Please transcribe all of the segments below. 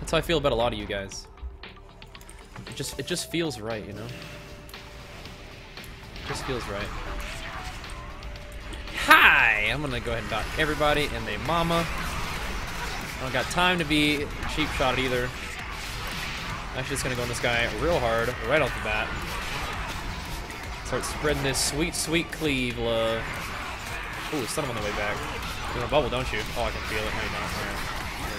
That's how I feel about a lot of you guys. It just it just feels right, you know? Just feels right. Hi! I'm gonna go ahead and dock everybody and they mama. I don't got time to be cheap shot either. I'm actually just gonna go on this guy real hard, right off the bat. Start spreading this sweet, sweet cleave love. Ooh, stun him on the way back. You're a bubble, don't you? Oh, I can feel it. No, you don't.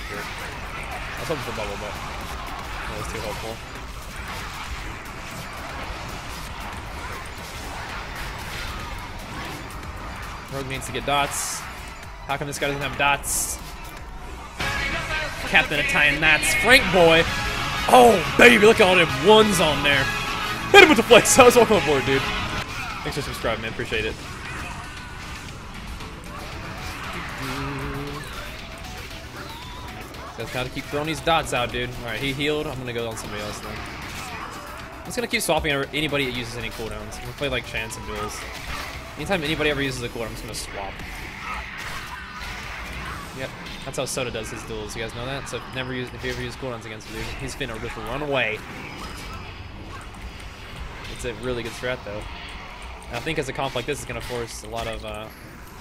You're. I was hoping for bubble, but that was too hopeful. Rogue needs to get dots. How come this guy doesn't have dots? Captain Italian Nats. Frank boy. Oh, baby, look at all them ones on there. Hit him with the flex. I was welcome aboard, dude. Thanks for subscribing, man. Appreciate it. Guys gotta keep throwing these dots out, dude. Alright, he healed. I'm gonna go on somebody else then. I'm just gonna keep swapping anybody that uses any cooldowns. I'm gonna play like chance and duels. Anytime anybody ever uses a cooldown, I'm just gonna swap. Yep, that's how Soda does his duels. You guys know that? So never use if you ever use cooldowns against him, dude, he's finna just run away. It's a really good strat though. And I think as a comp like this is gonna force a lot of uh,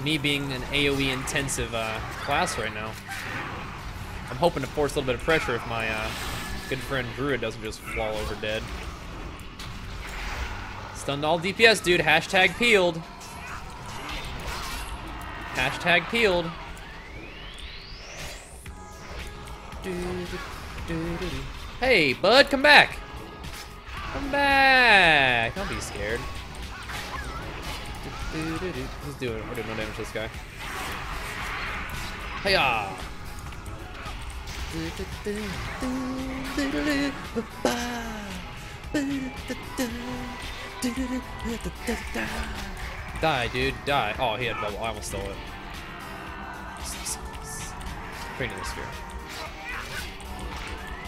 me being an AOE intensive uh, class right now. I'm hoping to force a little bit of pressure if my uh, good friend Druid doesn't just fall over dead. Stunned all DPS, dude. Hashtag peeled. Hashtag peeled. Hey, bud, come back. Come back. Don't be scared. He's doing, we're doing no damage to this guy. Hiya! Die, dude, die. Oh, he had bubble. I almost stole it. Cranial sphere.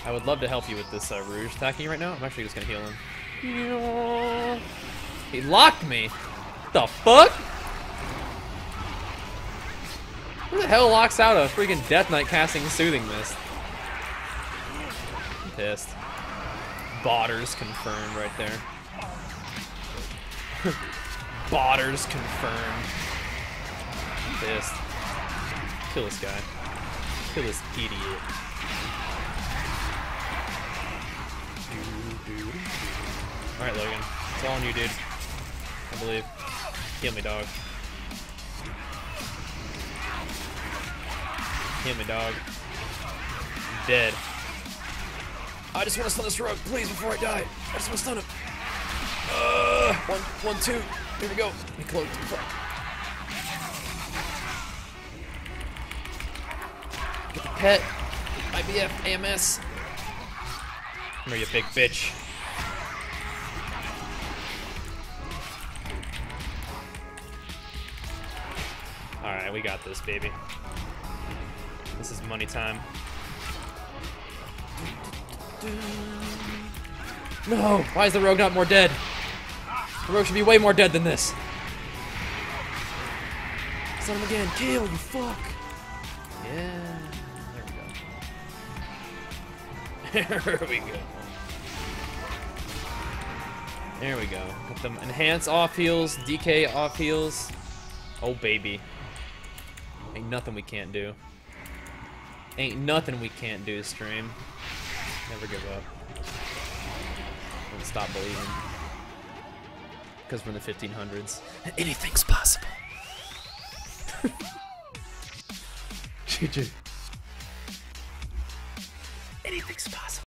I would love to help you with this uh, Rouge attacking right now. I'm actually just gonna heal him. He locked me. What the fuck? Who the hell locks out a freaking Death Knight casting Soothing Mist? I'm pissed. Botters confirmed right there. Botters confirmed. I'm pissed. Kill this guy. Kill this idiot. Alright, Logan. It's all on you, dude. I believe. Heal me, dog. Heal me, dog. I'm dead. I just want to stun this rogue, please, before I die. I just want to stun him. Uh, one, one, two. Here we go. He cloaked. Fuck. Get the pet. IBF, AMS. Come here, you big bitch. Alright, we got this, baby. This is money time. No! Why is the rogue not more dead? The rogue should be way more dead than this. Son him again. Kill, you fuck! Yeah. There we go. There we go. There we go. Got them enhance off heals, DK off heals. Oh baby. Ain't nothing we can't do. Ain't nothing we can't do, stream. Never give up. Don't stop believing. Because we're in the 1500s. Anything's possible. GG. Anything's possible.